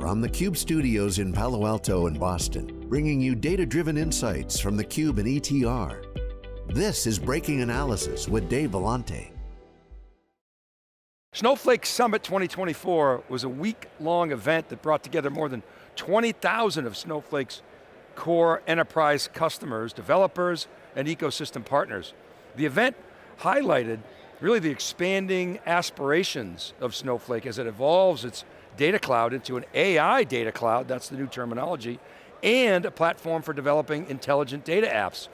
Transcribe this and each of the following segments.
from the Cube studios in Palo Alto and Boston, bringing you data-driven insights from the Cube and ETR. This is Breaking Analysis with Dave Vellante. Snowflake Summit 2024 was a week-long event that brought together more than 20,000 of Snowflake's core enterprise customers, developers, and ecosystem partners. The event highlighted really the expanding aspirations of Snowflake as it evolves its data cloud into an AI data cloud, that's the new terminology, and a platform for developing intelligent data apps.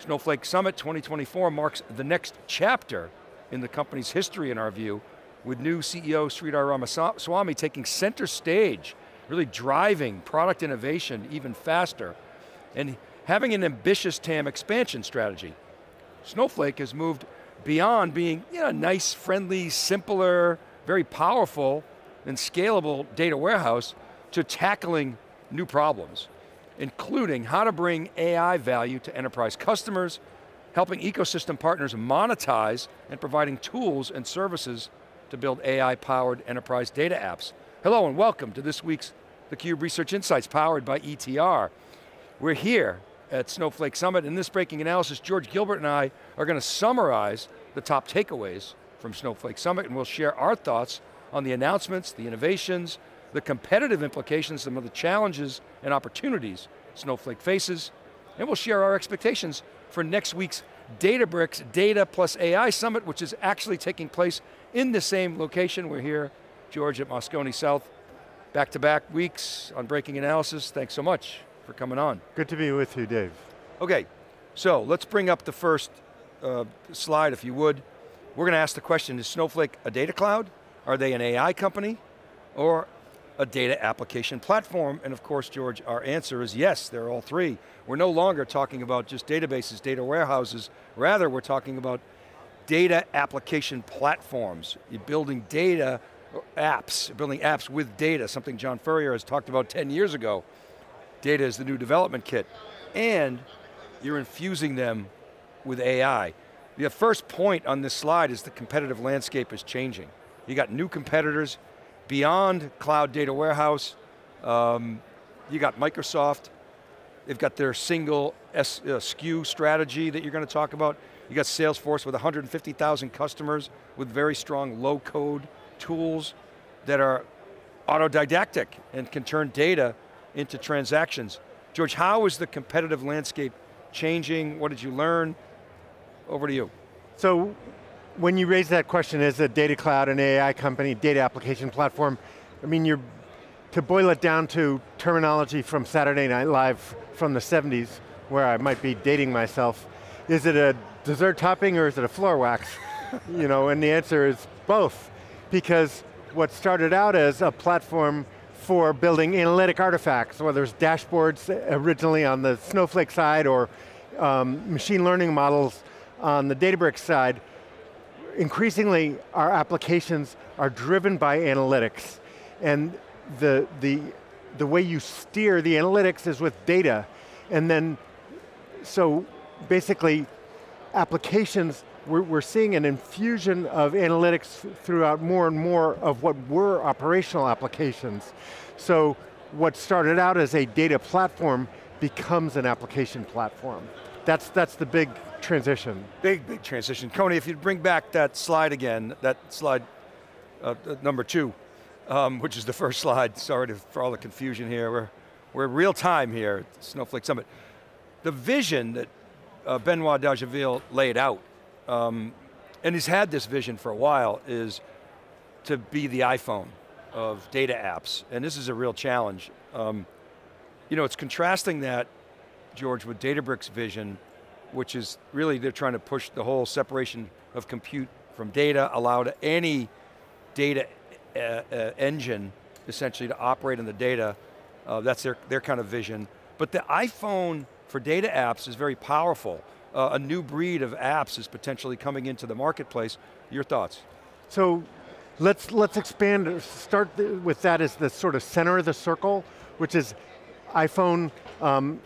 Snowflake Summit 2024 marks the next chapter in the company's history in our view, with new CEO Sridhar Ramaswamy taking center stage, really driving product innovation even faster, and having an ambitious TAM expansion strategy. Snowflake has moved beyond being you know, nice, friendly, simpler, very powerful, and scalable data warehouse to tackling new problems, including how to bring AI value to enterprise customers, helping ecosystem partners monetize, and providing tools and services to build AI-powered enterprise data apps. Hello and welcome to this week's theCUBE Research Insights powered by ETR. We're here at Snowflake Summit. In this breaking analysis, George Gilbert and I are going to summarize the top takeaways from Snowflake Summit and we'll share our thoughts on the announcements, the innovations, the competitive implications, some of the challenges and opportunities Snowflake faces, and we'll share our expectations for next week's Databricks Data Plus AI Summit, which is actually taking place in the same location. We're here, George, at Moscone South, back-to-back -back weeks on Breaking Analysis. Thanks so much for coming on. Good to be with you, Dave. Okay, so let's bring up the first uh, slide, if you would. We're going to ask the question, is Snowflake a data cloud? Are they an AI company? Or a data application platform? And of course, George, our answer is yes, they're all three. We're no longer talking about just databases, data warehouses, rather we're talking about data application platforms. You're building data apps, building apps with data, something John Furrier has talked about 10 years ago. Data is the new development kit. And you're infusing them with AI. The first point on this slide is the competitive landscape is changing. You got new competitors beyond cloud data warehouse. Um, you got Microsoft. They've got their single S, uh, SKU strategy that you're going to talk about. You got Salesforce with 150,000 customers with very strong low code tools that are autodidactic and can turn data into transactions. George, how is the competitive landscape changing? What did you learn? Over to you. So, when you raise that question as a data cloud and AI company, data application platform, I mean, you're, to boil it down to terminology from Saturday Night Live from the 70s, where I might be dating myself, is it a dessert topping or is it a floor wax? you know, and the answer is both. Because what started out as a platform for building analytic artifacts, whether it's dashboards originally on the Snowflake side or um, machine learning models on the Databricks side, increasingly our applications are driven by analytics. And the, the, the way you steer the analytics is with data. And then, so basically applications, we're, we're seeing an infusion of analytics throughout more and more of what were operational applications. So what started out as a data platform becomes an application platform. That's, that's the big transition. Big, big transition. Coney, if you'd bring back that slide again, that slide uh, number two, um, which is the first slide, sorry to, for all the confusion here, we're, we're real time here at Snowflake Summit. The vision that uh, Benoit Dageville laid out, um, and he's had this vision for a while, is to be the iPhone of data apps, and this is a real challenge. Um, you know, it's contrasting that, George, with Databricks' vision which is really they're trying to push the whole separation of compute from data, allow any data uh, uh, engine essentially to operate on the data. Uh, that's their, their kind of vision. But the iPhone for data apps is very powerful. Uh, a new breed of apps is potentially coming into the marketplace. Your thoughts? So let's, let's expand, start with that as the sort of center of the circle, which is iPhone um,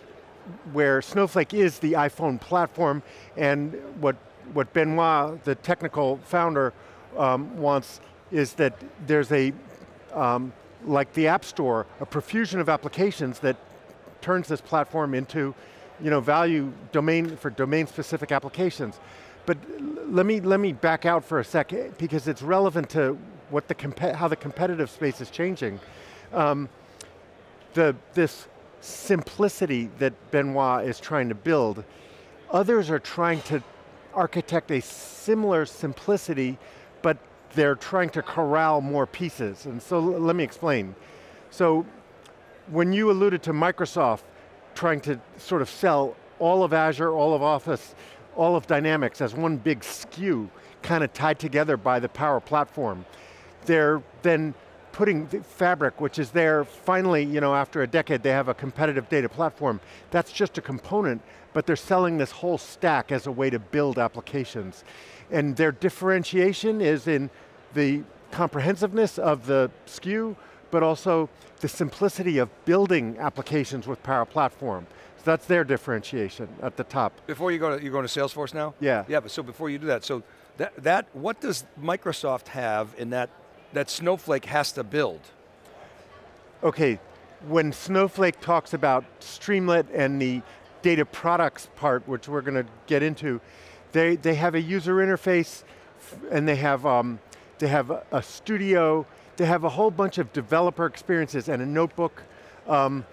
where Snowflake is the iPhone platform and what, what Benoit, the technical founder, um, wants is that there's a um, like the App Store, a profusion of applications that turns this platform into you know, value domain for domain-specific applications. But let me, let me back out for a second because it's relevant to what the how the competitive space is changing. Um, the, this simplicity that Benoit is trying to build, others are trying to architect a similar simplicity, but they're trying to corral more pieces. And so let me explain. So when you alluded to Microsoft trying to sort of sell all of Azure, all of Office, all of Dynamics as one big SKU, kind of tied together by the Power Platform. They're then putting the Fabric, which is there, finally, you know, after a decade, they have a competitive data platform. That's just a component, but they're selling this whole stack as a way to build applications. And their differentiation is in the comprehensiveness of the SKU, but also the simplicity of building applications with Power Platform. So that's their differentiation at the top. Before you go to, you're going to Salesforce now? Yeah. Yeah, but so before you do that, so that, that what does Microsoft have in that, that Snowflake has to build? Okay, when Snowflake talks about Streamlit and the data products part, which we're going to get into, they, they have a user interface and they have, um, they have a, a studio, they have a whole bunch of developer experiences and a notebook, um,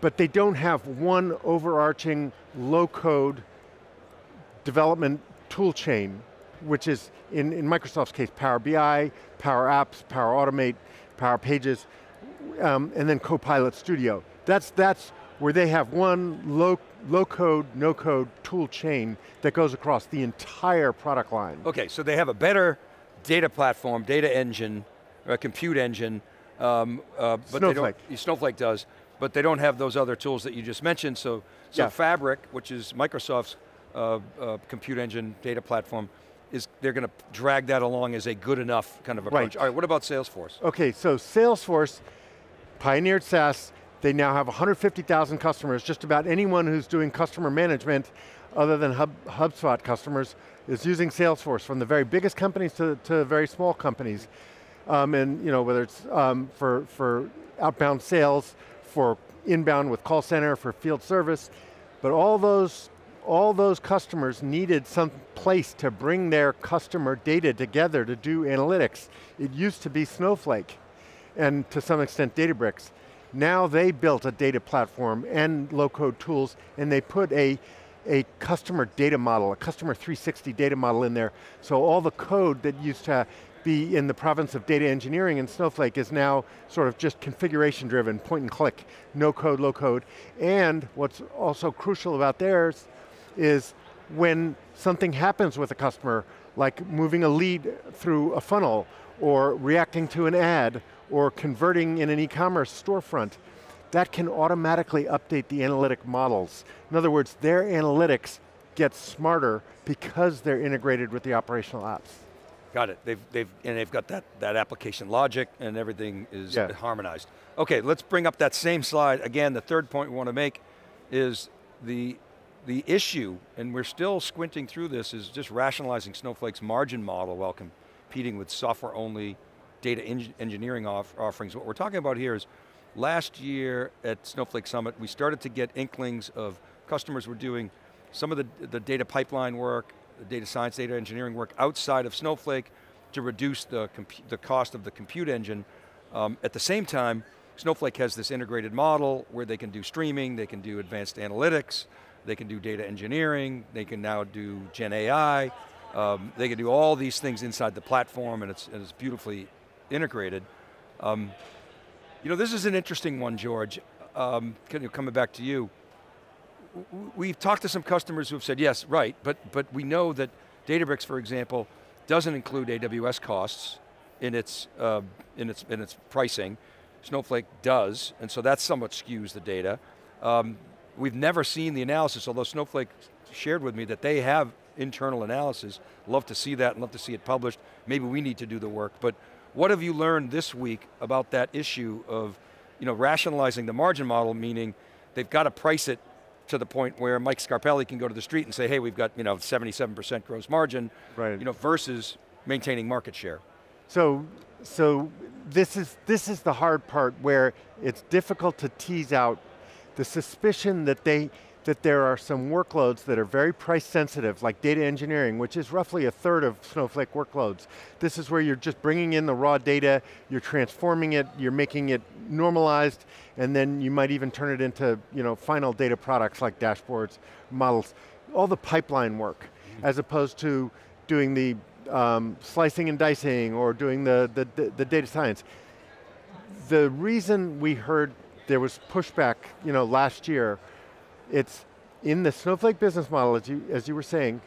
but they don't have one overarching low-code development tool chain, which is, in, in Microsoft's case, Power BI, Power Apps, Power Automate, Power Pages, um, and then Copilot Studio. That's, that's where they have one low, low code, no code tool chain that goes across the entire product line. Okay, so they have a better data platform, data engine, a compute engine, um, uh, but Snowflake. They don't, Snowflake does, but they don't have those other tools that you just mentioned. So, so yeah. Fabric, which is Microsoft's uh, uh, compute engine data platform, is they're going to drag that along as a good enough kind of approach. Right. All right, what about Salesforce? Okay, so Salesforce pioneered SaaS. They now have 150,000 customers. Just about anyone who's doing customer management other than Hub, HubSpot customers is using Salesforce from the very biggest companies to, to very small companies. Um, and you know, whether it's um, for, for outbound sales, for inbound with call center, for field service, but all those, all those customers needed some place to bring their customer data together to do analytics. It used to be Snowflake, and to some extent Databricks. Now they built a data platform and low-code tools, and they put a, a customer data model, a customer 360 data model in there. So all the code that used to be in the province of data engineering in Snowflake is now sort of just configuration driven, point and click, no code, low code. And what's also crucial about theirs is when something happens with a customer, like moving a lead through a funnel, or reacting to an ad, or converting in an e-commerce storefront, that can automatically update the analytic models. In other words, their analytics get smarter because they're integrated with the operational apps. Got it. They've, they've, and they've got that, that application logic and everything is yeah. harmonized. Okay, let's bring up that same slide. Again, the third point we want to make is the, the issue, and we're still squinting through this, is just rationalizing Snowflake's margin model while competing with software-only data engineering off offerings. What we're talking about here is last year at Snowflake Summit, we started to get inklings of customers were doing some of the, the data pipeline work, the data science, data engineering work outside of Snowflake to reduce the, the cost of the compute engine. Um, at the same time, Snowflake has this integrated model where they can do streaming, they can do advanced analytics, they can do data engineering, they can now do Gen AI, um, they can do all these things inside the platform and it's, and it's beautifully integrated. Um, you know, this is an interesting one, George. Um, coming back to you we've talked to some customers who have said, yes, right, but, but we know that Databricks, for example, doesn't include AWS costs in its, uh, in its, in its pricing. Snowflake does, and so that somewhat skews the data. Um, we've never seen the analysis, although Snowflake shared with me that they have internal analysis. Love to see that and love to see it published. Maybe we need to do the work, but what have you learned this week about that issue of you know, rationalizing the margin model, meaning they've got to price it to the point where Mike Scarpelli can go to the street and say, hey, we've got you know 77% gross margin, right. you know, versus maintaining market share. So, so this is, this is the hard part where it's difficult to tease out the suspicion that they, that there are some workloads that are very price sensitive, like data engineering, which is roughly a third of Snowflake workloads. This is where you're just bringing in the raw data, you're transforming it, you're making it normalized, and then you might even turn it into you know, final data products like dashboards, models, all the pipeline work, mm -hmm. as opposed to doing the um, slicing and dicing or doing the, the, the, the data science. The reason we heard there was pushback you know, last year it's in the Snowflake business model, as you, as you were saying,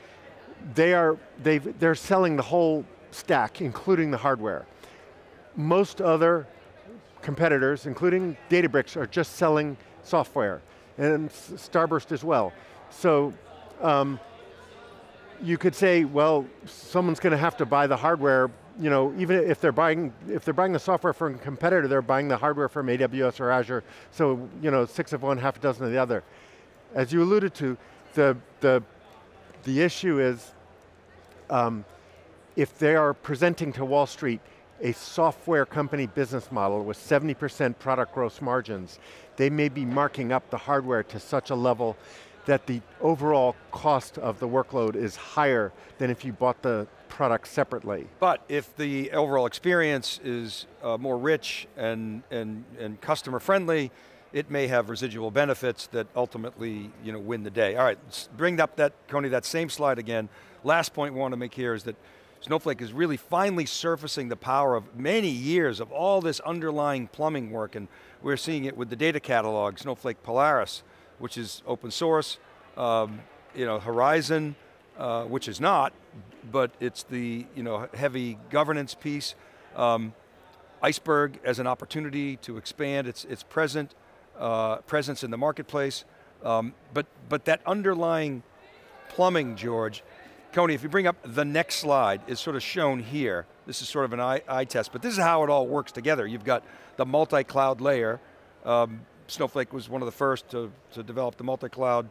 they are, they've, they're selling the whole stack, including the hardware. Most other competitors, including Databricks, are just selling software, and Starburst as well. So, um, you could say, well, someone's going to have to buy the hardware, you know, even if they're buying, if they're buying the software from a competitor, they're buying the hardware from AWS or Azure, so, you know, six of one, half a dozen of the other. As you alluded to, the, the, the issue is um, if they are presenting to Wall Street a software company business model with 70% product gross margins, they may be marking up the hardware to such a level that the overall cost of the workload is higher than if you bought the product separately. But if the overall experience is uh, more rich and, and, and customer friendly, it may have residual benefits that ultimately you know, win the day. All right, bring up that, Coney, that same slide again. Last point we want to make here is that Snowflake is really finally surfacing the power of many years of all this underlying plumbing work, and we're seeing it with the data catalog, Snowflake Polaris, which is open source, um, you know, Horizon, uh, which is not, but it's the you know, heavy governance piece. Um, Iceberg as an opportunity to expand its, its present uh, presence in the marketplace. Um, but, but that underlying plumbing, George, Coney, if you bring up the next slide, is sort of shown here. This is sort of an eye, eye test, but this is how it all works together. You've got the multi-cloud layer. Um, Snowflake was one of the first to, to develop the multi-cloud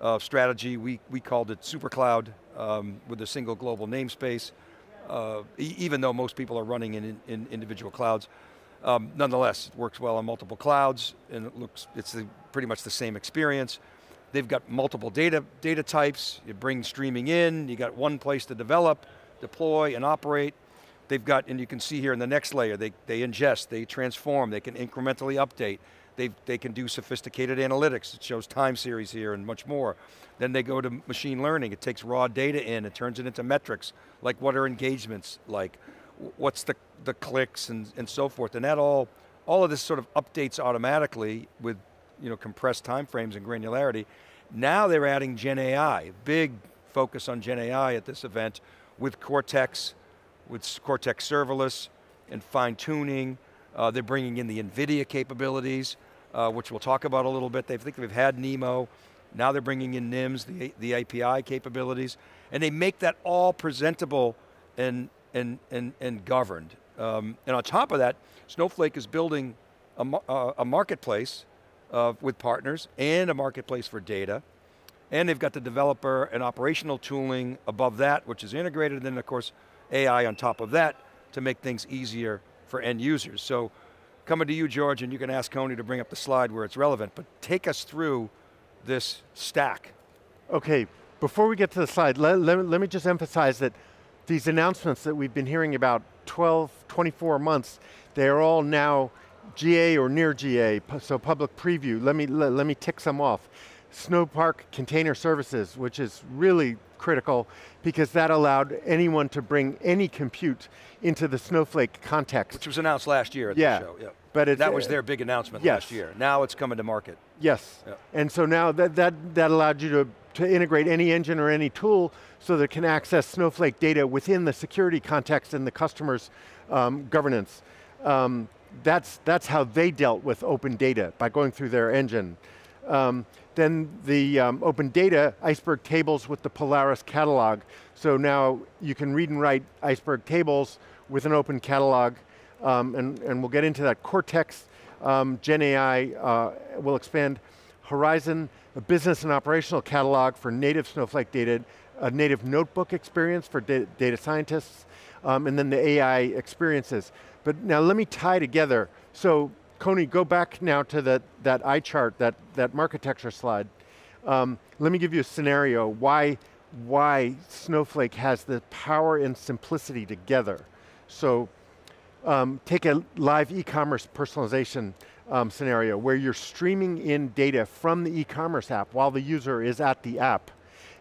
uh, strategy. We, we called it SuperCloud um, with a single global namespace, uh, e even though most people are running in, in individual clouds. Um, nonetheless, it works well on multiple clouds and it looks, it's the, pretty much the same experience. They've got multiple data, data types, you bring streaming in, you got one place to develop, deploy, and operate. They've got, and you can see here in the next layer, they, they ingest, they transform, they can incrementally update. They, they can do sophisticated analytics. It shows time series here and much more. Then they go to machine learning. It takes raw data in, it turns it into metrics, like what are engagements like? what's the, the clicks and, and so forth. And that all, all of this sort of updates automatically with you know, compressed time frames and granularity. Now they're adding Gen AI, big focus on Gen AI at this event with Cortex, with Cortex serverless and fine tuning. Uh, they're bringing in the NVIDIA capabilities, uh, which we'll talk about a little bit. They think they've had NeMo. Now they're bringing in NIMS, the, the API capabilities, and they make that all presentable and and, and, and governed. Um, and on top of that, Snowflake is building a, uh, a marketplace uh, with partners and a marketplace for data. And they've got the developer and operational tooling above that, which is integrated, and then of course, AI on top of that to make things easier for end users. So coming to you, George, and you can ask Coney to bring up the slide where it's relevant, but take us through this stack. Okay, before we get to the slide, let, let, let me just emphasize that these announcements that we've been hearing about 12, 24 months, they're all now GA or near GA, so public preview. Let me, let, let me tick some off. Snowpark Container Services, which is really critical because that allowed anyone to bring any compute into the Snowflake context. Which was announced last year at yeah. the show, yeah. But that was their big announcement yes. last year. Now it's coming to market. Yes, yeah. and so now that, that, that allowed you to to integrate any engine or any tool so that it can access Snowflake data within the security context and the customer's um, governance. Um, that's, that's how they dealt with open data, by going through their engine. Um, then the um, open data, Iceberg tables with the Polaris catalog. So now you can read and write Iceberg tables with an open catalog, um, and, and we'll get into that. Cortex, um, Gen AI uh, will expand. Horizon, a business and operational catalog for native Snowflake data, a native notebook experience for data, data scientists, um, and then the AI experiences. But now let me tie together. So Coney, go back now to that, that eye chart, that, that architecture slide. Um, let me give you a scenario why, why Snowflake has the power and simplicity together. So um, take a live e-commerce personalization um, scenario where you're streaming in data from the e-commerce app while the user is at the app.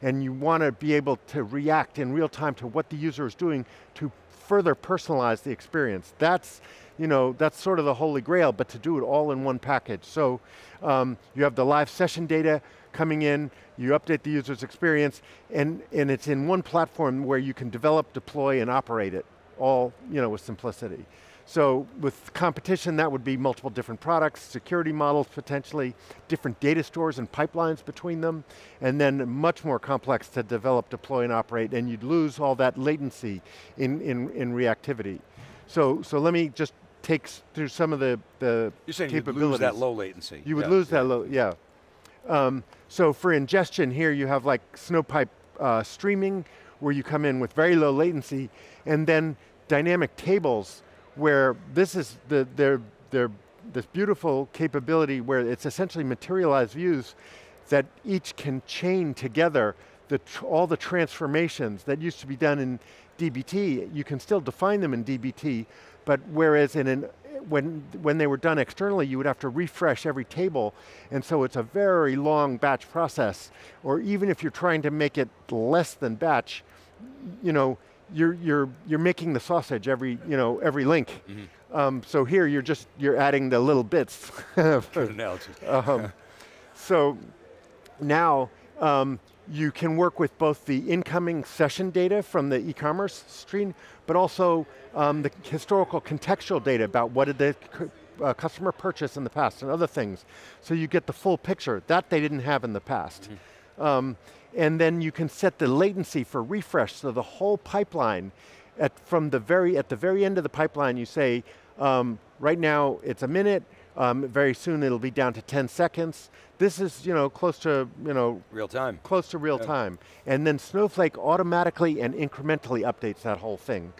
And you want to be able to react in real time to what the user is doing to further personalize the experience. That's, you know, that's sort of the holy grail, but to do it all in one package. So um, you have the live session data coming in, you update the user's experience, and, and it's in one platform where you can develop, deploy, and operate it, all you know, with simplicity. So with competition, that would be multiple different products, security models potentially, different data stores and pipelines between them, and then much more complex to develop, deploy, and operate, and you'd lose all that latency in, in, in reactivity. So, so let me just take through some of the, the You're saying capabilities. you'd lose that low latency. You would yeah. lose that low, yeah. Um, so for ingestion here, you have like Snowpipe uh, streaming, where you come in with very low latency, and then dynamic tables where this is the, their, their, this beautiful capability where it's essentially materialized views that each can chain together the all the transformations that used to be done in DBT, you can still define them in DBT, but whereas in an, when, when they were done externally, you would have to refresh every table, and so it's a very long batch process, or even if you're trying to make it less than batch, you know, you're, you're, you're making the sausage every, you know, every link. Mm -hmm. um, so here you're just, you're adding the little bits. Good analogy. um, so now um, you can work with both the incoming session data from the e-commerce stream, but also um, the historical contextual data about what did the uh, customer purchase in the past and other things. So you get the full picture. That they didn't have in the past. Mm -hmm and then you can set the latency for refresh, so the whole pipeline, at, from the very, at the very end of the pipeline you say, um, right now it's a minute, um, very soon it'll be down to 10 seconds. This is, you know, close to, you know, real time. Close to real yeah. time. And then Snowflake automatically and incrementally updates that whole thing.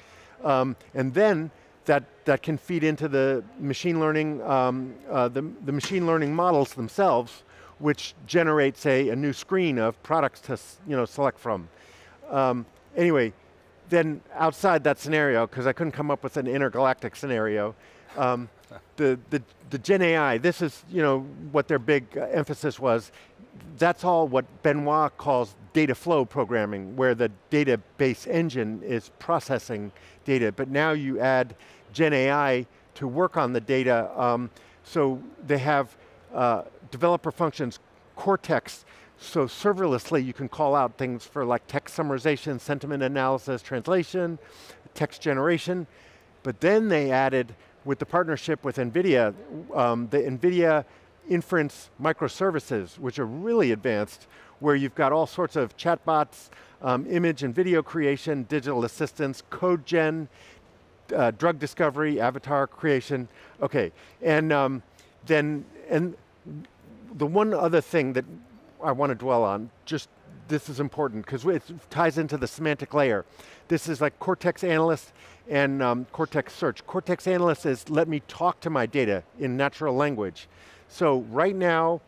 Um, and then that, that can feed into the machine learning, um, uh, the, the machine learning models themselves which generates a, a new screen of products to you know, select from. Um, anyway, then outside that scenario, because I couldn't come up with an intergalactic scenario, um, the, the, the Gen AI, this is you know, what their big uh, emphasis was. That's all what Benoit calls data flow programming, where the database engine is processing data, but now you add Gen AI to work on the data. Um, so they have uh, developer functions, Cortex, so serverlessly you can call out things for like text summarization, sentiment analysis, translation, text generation. But then they added, with the partnership with NVIDIA, um, the NVIDIA inference microservices, which are really advanced, where you've got all sorts of chatbots, um, image and video creation, digital assistants, code gen, uh, drug discovery, avatar creation. Okay, and um, then, and the one other thing that I want to dwell on, just this is important because it ties into the semantic layer. This is like Cortex Analyst and um, Cortex Search. Cortex Analyst is let me talk to my data in natural language. So right now,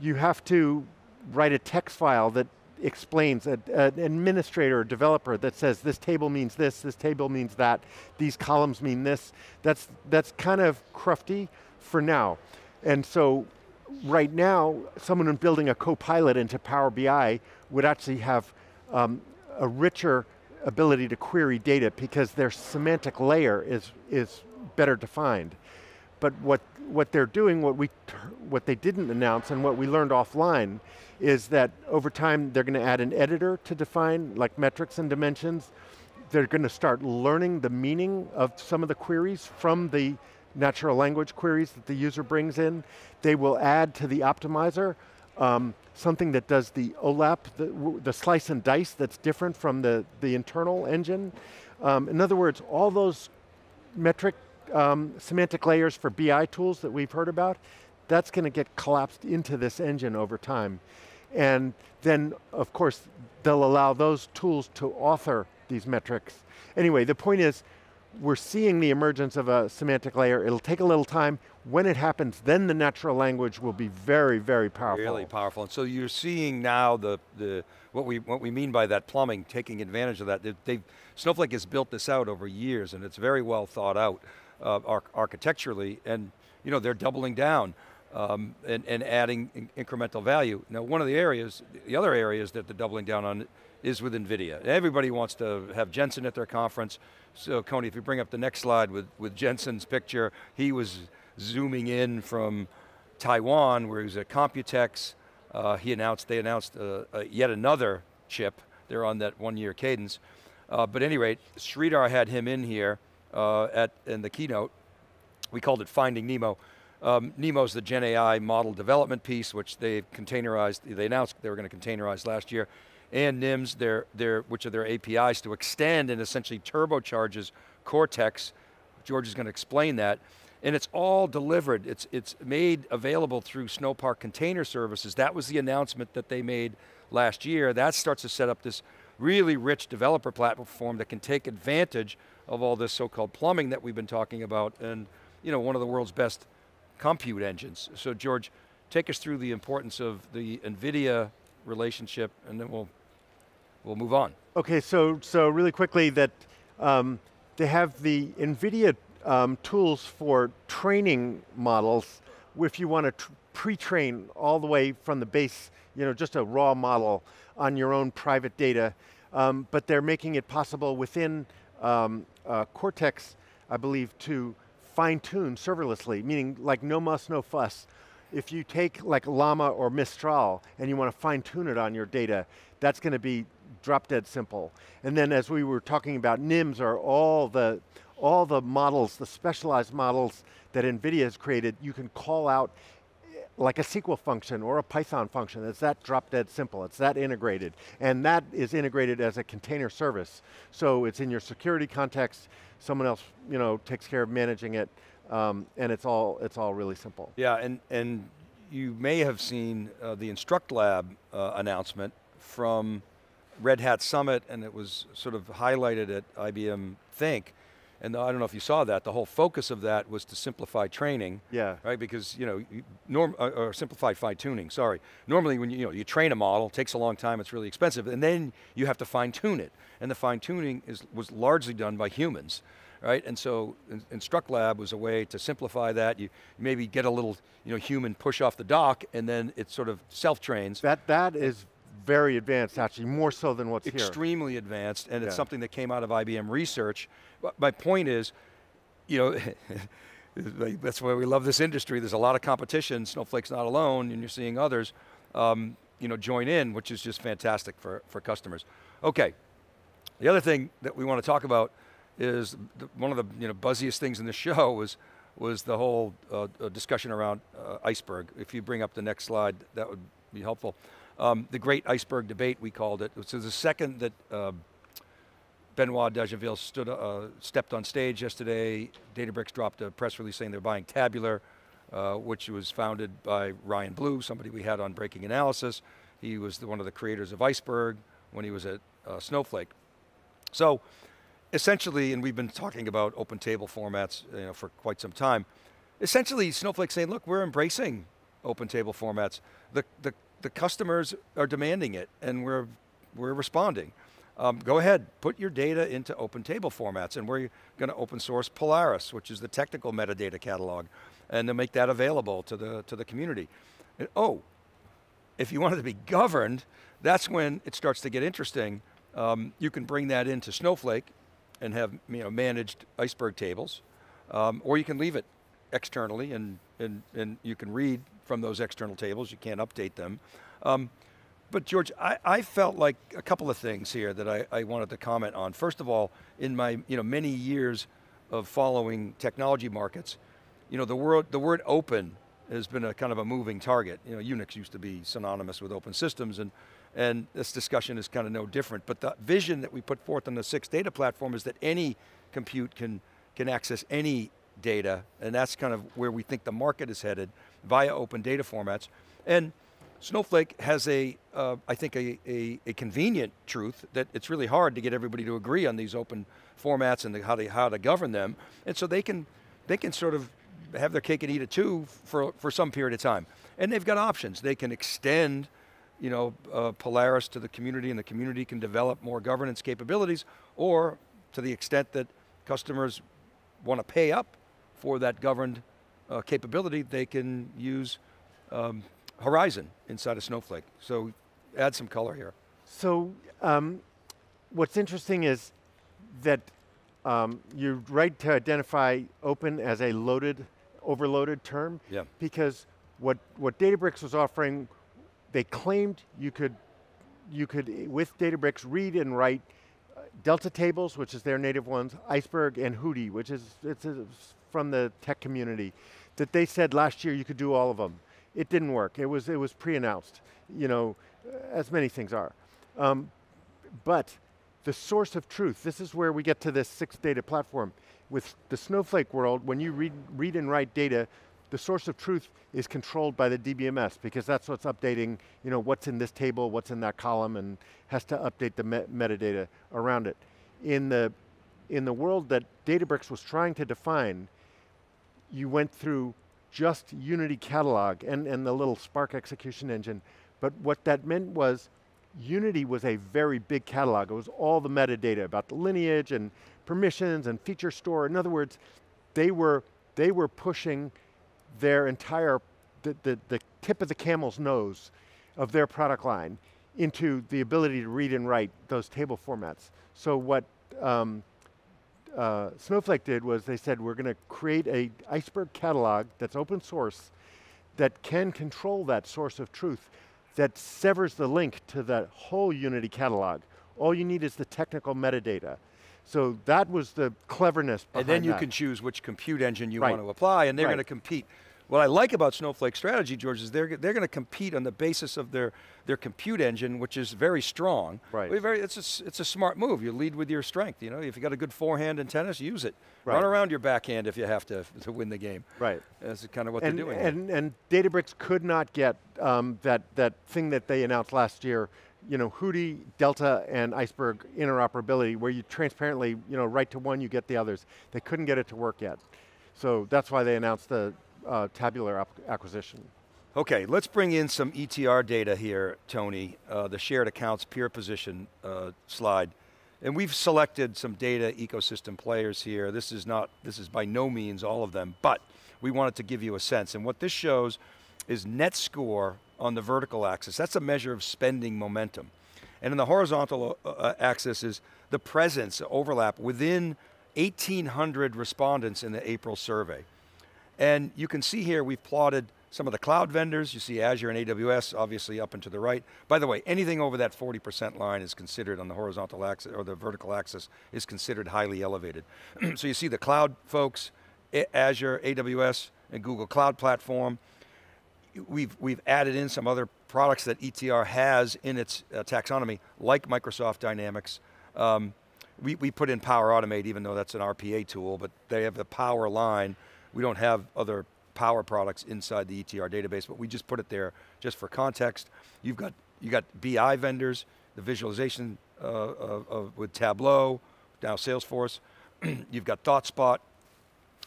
you have to write a text file that explains, a, an administrator or developer that says this table means this, this table means that, these columns mean this. That's, that's kind of crufty for now. And so right now, someone building a co-pilot into Power BI would actually have um, a richer ability to query data because their semantic layer is, is better defined. But what, what they're doing, what, we what they didn't announce and what we learned offline is that over time they're going to add an editor to define like metrics and dimensions. They're going to start learning the meaning of some of the queries from the natural language queries that the user brings in. They will add to the optimizer um, something that does the OLAP, the, the, slice and dice that's different from the, the internal engine. Um, in other words, all those metric um, semantic layers for BI tools that we've heard about, that's going to get collapsed into this engine over time. And then, of course, they'll allow those tools to author these metrics. Anyway, the point is, we're seeing the emergence of a semantic layer. It'll take a little time. When it happens, then the natural language will be very, very powerful. Really powerful. And so you're seeing now the, the what we what we mean by that plumbing, taking advantage of that. They, Snowflake has built this out over years, and it's very well thought out uh, architecturally, and you know they're doubling down um, and, and adding in incremental value. Now, one of the areas, the other areas that they're doubling down on is with NVIDIA. Everybody wants to have Jensen at their conference. So Coney, if you bring up the next slide with, with Jensen's picture, he was zooming in from Taiwan where he was at Computex. Uh, he announced, they announced uh, uh, yet another chip. They're on that one year cadence. Uh, but at any rate, Sridhar had him in here uh, at, in the keynote. We called it Finding Nemo. Um, NeMo's the Gen AI model development piece, which they containerized, they announced they were going to containerize last year and NIMS, their, their, which are their APIs to extend and essentially turbocharges Cortex. George is going to explain that. And it's all delivered. It's, it's made available through Snowpark Container Services. That was the announcement that they made last year. That starts to set up this really rich developer platform that can take advantage of all this so-called plumbing that we've been talking about and you know, one of the world's best compute engines. So George, take us through the importance of the NVIDIA relationship and then we'll we'll move on. Okay, so, so really quickly that um, they have the NVIDIA um, tools for training models if you want to pre-train all the way from the base, you know, just a raw model on your own private data, um, but they're making it possible within um, uh, Cortex, I believe, to fine tune serverlessly, meaning like no muss, no fuss. If you take like Llama or Mistral and you want to fine tune it on your data, that's going to be drop dead simple. And then as we were talking about, NIMS are all the, all the models, the specialized models that NVIDIA has created, you can call out eh, like a SQL function or a Python function. It's that drop dead simple, it's that integrated. And that is integrated as a container service. So it's in your security context, someone else you know, takes care of managing it, um, and it's all, it's all really simple. Yeah, and, and you may have seen uh, the InstructLab uh, announcement from Red Hat Summit and it was sort of highlighted at IBM Think. And I don't know if you saw that, the whole focus of that was to simplify training. Yeah. Right, because, you know, norm, uh, or simplify fine tuning, sorry. Normally when you, you, know, you train a model, takes a long time, it's really expensive, and then you have to fine tune it. And the fine tuning is, was largely done by humans right? And so InstructLab was a way to simplify that. You maybe get a little you know, human push off the dock and then it sort of self-trains. That, that is very advanced actually, more so than what's Extremely here. Extremely advanced, and yeah. it's something that came out of IBM research. But my point is, you know, that's why we love this industry. There's a lot of competition. Snowflake's not alone, and you're seeing others, um, you know, join in, which is just fantastic for, for customers. Okay, the other thing that we want to talk about is the, one of the you know, buzziest things in the show was, was the whole uh, discussion around uh, Iceberg. If you bring up the next slide, that would be helpful. Um, the great iceberg debate, we called it. So the second that uh, Benoit Dageville stood, uh, stepped on stage yesterday, Databricks dropped a press release saying they're buying Tabular, uh, which was founded by Ryan Blue, somebody we had on Breaking Analysis. He was the, one of the creators of Iceberg when he was at uh, Snowflake. So essentially, and we've been talking about open table formats you know, for quite some time, essentially Snowflake saying, look, we're embracing open table formats. The, the the customers are demanding it and we're, we're responding. Um, go ahead, put your data into open table formats and we're going to open source Polaris, which is the technical metadata catalog, and to make that available to the, to the community. And, oh, if you wanted to be governed, that's when it starts to get interesting. Um, you can bring that into Snowflake and have you know, managed iceberg tables, um, or you can leave it externally and, and, and you can read from those external tables, you can't update them. Um, but George, I, I, felt like a couple of things here that I, I, wanted to comment on. First of all, in my you know, many years of following technology markets, you know, the word, the word open has been a kind of a moving target. You know, Unix used to be synonymous with open systems and, and this discussion is kind of no different. But the vision that we put forth on the six data platform is that any compute can, can access any data, and that's kind of where we think the market is headed via open data formats. And Snowflake has a, uh, I think a, a, a, convenient truth that it's really hard to get everybody to agree on these open formats and the, how, to, how to govern them. And so they can, they can sort of have their cake and eat it too for, for some period of time. And they've got options. They can extend you know, uh, Polaris to the community and the community can develop more governance capabilities or to the extent that customers want to pay up for that governed uh, capability, they can use um, Horizon inside of Snowflake. So add some color here. So um, what's interesting is that um, you're right to identify open as a loaded, overloaded term. Yeah. Because what, what Databricks was offering, they claimed you could, you could, with Databricks, read and write uh, Delta tables, which is their native ones, Iceberg, and Hudi, which is it's a, from the tech community, that they said last year you could do all of them. It didn't work. It was, it was pre-announced, you know, as many things are. Um, but the source of truth, this is where we get to this six data platform. With the Snowflake world, when you read, read and write data, the source of truth is controlled by the DBMS because that's what's updating, you know, what's in this table, what's in that column, and has to update the met metadata around it. In the, in the world that Databricks was trying to define, you went through just Unity Catalog and, and the little Spark execution engine. But what that meant was Unity was a very big catalog. It was all the metadata about the lineage and permissions and feature store. In other words, they were, they were pushing their entire, the, the, the tip of the camel's nose of their product line into the ability to read and write those table formats. So what um, uh, Snowflake did was they said, we're going to create a iceberg catalog that's open source that can control that source of truth that severs the link to that whole Unity catalog. All you need is the technical metadata. So that was the cleverness And then you that. can choose which compute engine you right. want to apply and they're right. going to compete what I like about Snowflake strategy, George, is they're, they're going to compete on the basis of their, their compute engine, which is very strong. Right. Very, it's, a, it's a smart move. You lead with your strength. You know, if you got a good forehand in tennis, use it. Right. Run around your backhand if you have to to win the game. Right. That's kind of what and, they're doing. And, and Databricks could not get um, that, that thing that they announced last year, you know, Hudi, Delta, and Iceberg interoperability, where you transparently, you know, write to one, you get the others. They couldn't get it to work yet. So that's why they announced the uh, Tabular acquisition. Okay, let's bring in some ETR data here, Tony, uh, the shared accounts peer position uh, slide. And we've selected some data ecosystem players here. This is not, this is by no means all of them, but we wanted to give you a sense. And what this shows is net score on the vertical axis. That's a measure of spending momentum. And in the horizontal uh, uh axis is the presence, overlap within 1,800 respondents in the April survey. And you can see here we've plotted some of the cloud vendors. You see Azure and AWS obviously up and to the right. By the way, anything over that 40% line is considered on the horizontal axis or the vertical axis is considered highly elevated. so you see the cloud folks, Azure, AWS, and Google Cloud Platform. We've, we've added in some other products that ETR has in its uh, taxonomy, like Microsoft Dynamics. Um, we, we put in Power Automate, even though that's an RPA tool, but they have the Power line we don't have other power products inside the ETR database, but we just put it there just for context. You've got, you got BI vendors, the visualization uh, of, of, with Tableau, now Salesforce. you've got ThoughtSpot,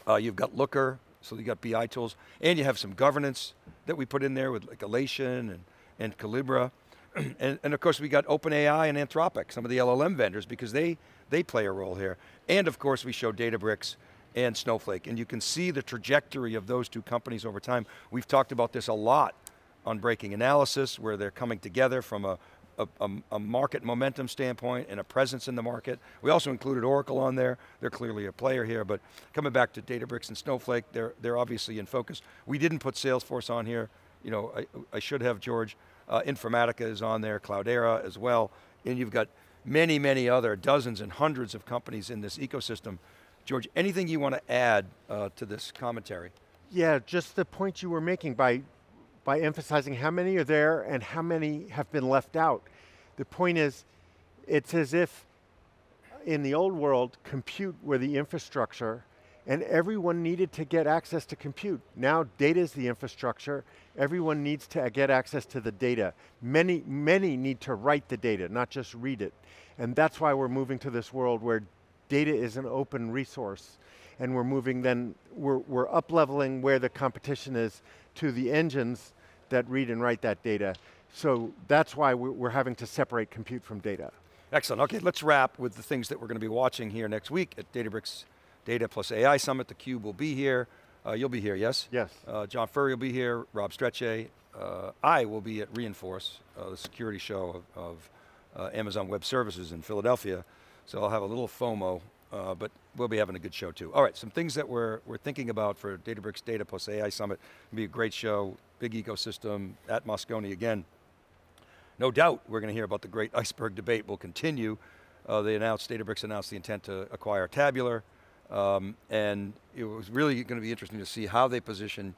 uh, you've got Looker, so you've got BI tools, and you have some governance that we put in there with like Alation and, and Collibra. and, and, of course we got OpenAI and Anthropic, some of the LLM vendors, because they, they play a role here. And of course we show Databricks and Snowflake. And you can see the trajectory of those two companies over time. We've talked about this a lot on Breaking Analysis, where they're coming together from a, a, a, market momentum standpoint and a presence in the market. We also included Oracle on there. They're clearly a player here, but coming back to Databricks and Snowflake, they're, they're obviously in focus. We didn't put Salesforce on here. You know, I, I should have, George. Uh, Informatica is on there, Cloudera as well. And you've got many, many other, dozens and hundreds of companies in this ecosystem George, anything you want to add uh, to this commentary? Yeah, just the point you were making by, by emphasizing how many are there and how many have been left out. The point is, it's as if in the old world, compute were the infrastructure and everyone needed to get access to compute. Now data is the infrastructure, everyone needs to get access to the data. Many, many need to write the data, not just read it. And that's why we're moving to this world where data is an open resource and we're moving then, we're, we're up leveling where the competition is to the engines that read and write that data. So that's why we're having to separate compute from data. Excellent, okay, let's wrap with the things that we're going to be watching here next week at Databricks Data plus AI Summit. The Cube will be here. Uh, you'll be here, yes? Yes. Uh, John Furrier will be here, Rob Strechay. Uh, I will be at re:Inforce, uh, the security show of, of uh, Amazon Web Services in Philadelphia. So I'll have a little FOMO, uh, but we'll be having a good show too. All right, some things that we're, we're thinking about for Databricks Data plus AI Summit. It'll be a great show, big ecosystem at Moscone again. No doubt we're going to hear about the great iceberg debate will continue. they announced, Databricks announced the intent to acquire Tabular. Um, and it was really going to be interesting to see how they position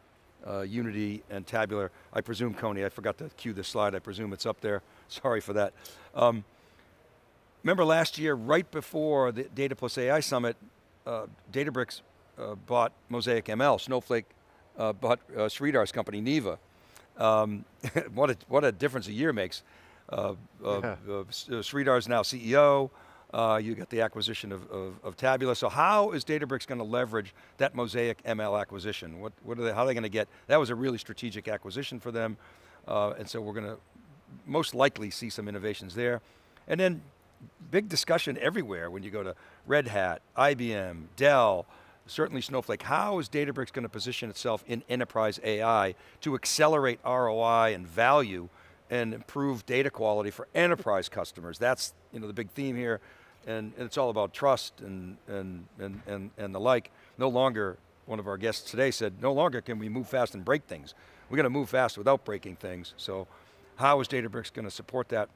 uh, Unity and Tabular. I presume, Coney, I forgot to cue this slide, I presume it's up there. Sorry for that. Um, remember last year, right before the Data Plus AI Summit, uh, Databricks uh, bought Mosaic ML, Snowflake uh, bought uh, Sridhar's company, Neeva. Um, what, a, what a difference a year makes. Uh, yeah. Sridhar's now CEO, uh, you got the acquisition of, of, of, Tabular. So how is Databricks going to leverage that Mosaic ML acquisition? What, what are they, how are they going to get, that was a really strategic acquisition for them. Uh, and so we're going to most likely see some innovations there. And then big discussion everywhere when you go to Red Hat, IBM, Dell, certainly Snowflake. How is Databricks going to position itself in enterprise AI to accelerate ROI and value and improve data quality for enterprise customers? That's you know, the big theme here and, and it's all about trust and, and, and, and, and the like. No longer, one of our guests today said, no longer can we move fast and break things. We're going to move fast without breaking things. So how is Databricks going to support that?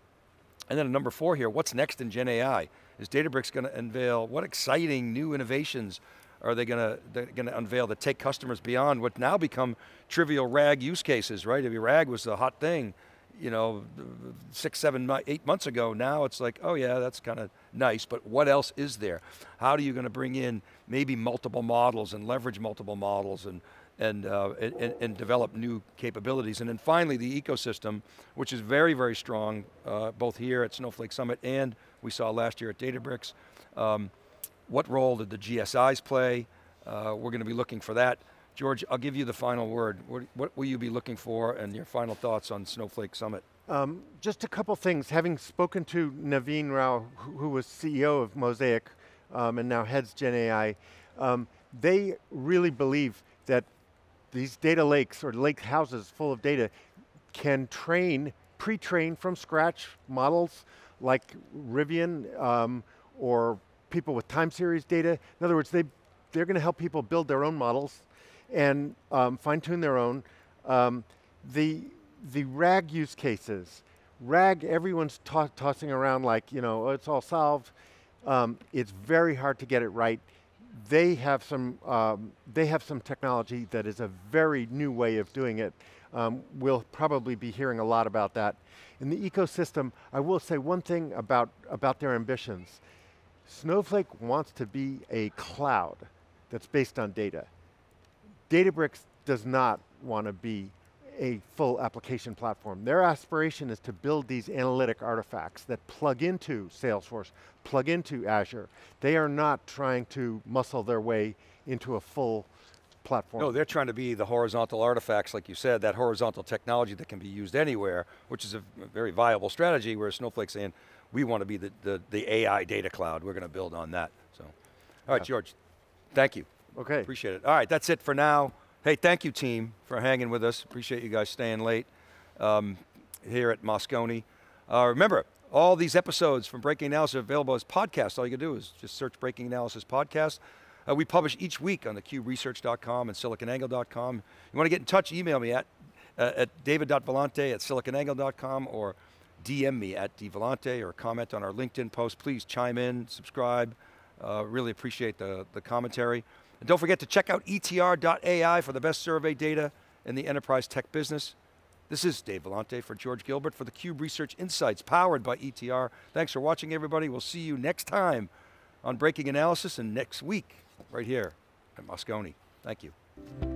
And then number four here, what's next in Gen AI? Is Databricks going to unveil, what exciting new innovations are they going to, going to unveil that take customers beyond what now become trivial RAG use cases, right? I mean, RAG was the hot thing you know, six, seven, eight months ago. Now it's like, oh yeah, that's kind of nice, but what else is there? How are you going to bring in maybe multiple models and leverage multiple models and, and, uh, and, and, develop new capabilities. And then finally, the ecosystem, which is very, very strong, uh, both here at Snowflake Summit and we saw last year at Databricks. Um, what role did the GSIs play? Uh, we're going to be looking for that. George, I'll give you the final word. What, what, will you be looking for and your final thoughts on Snowflake Summit? Um, just a couple things. Having spoken to Naveen Rao, who, was CEO of Mosaic um, and now heads Gen AI, um, they really believe that these data lakes or lake houses full of data can train, pre-train from scratch models like Rivian um, or people with time series data. In other words, they, they're going to help people build their own models and um, fine tune their own. Um, the, the RAG use cases, RAG, everyone's to tossing around like, you know, oh, it's all solved. Um, it's very hard to get it right. They have some, um, they have some technology that is a very new way of doing it. Um, we'll probably be hearing a lot about that. In the ecosystem, I will say one thing about, about their ambitions. Snowflake wants to be a cloud that's based on data. Databricks does not want to be a full application platform. Their aspiration is to build these analytic artifacts that plug into Salesforce, plug into Azure. They are not trying to muscle their way into a full platform. No, they're trying to be the horizontal artifacts, like you said, that horizontal technology that can be used anywhere, which is a very viable strategy, where Snowflake's saying, we want to be the, the, the AI data cloud, we're going to build on that, so. All right, yeah. George, thank you. Okay. Appreciate it. All right, that's it for now. Hey, thank you team for hanging with us. Appreciate you guys staying late um, here at Moscone. Uh, remember, all these episodes from Breaking Analysis are available as podcasts. All you can do is just search Breaking Analysis Podcast. Uh, we publish each week on thecuberesearch.com and siliconangle.com. You want to get in touch, email me at, uh, at david.vellante at siliconangle.com or DM me at dvellante or comment on our LinkedIn post. Please chime in, subscribe. Uh, really appreciate the, the commentary. And don't forget to check out etr.ai for the best survey data in the enterprise tech business. This is Dave Vellante for George Gilbert for theCUBE Research Insights, powered by ETR. Thanks for watching, everybody. We'll see you next time on Breaking Analysis and next week, right here at Moscone. Thank you.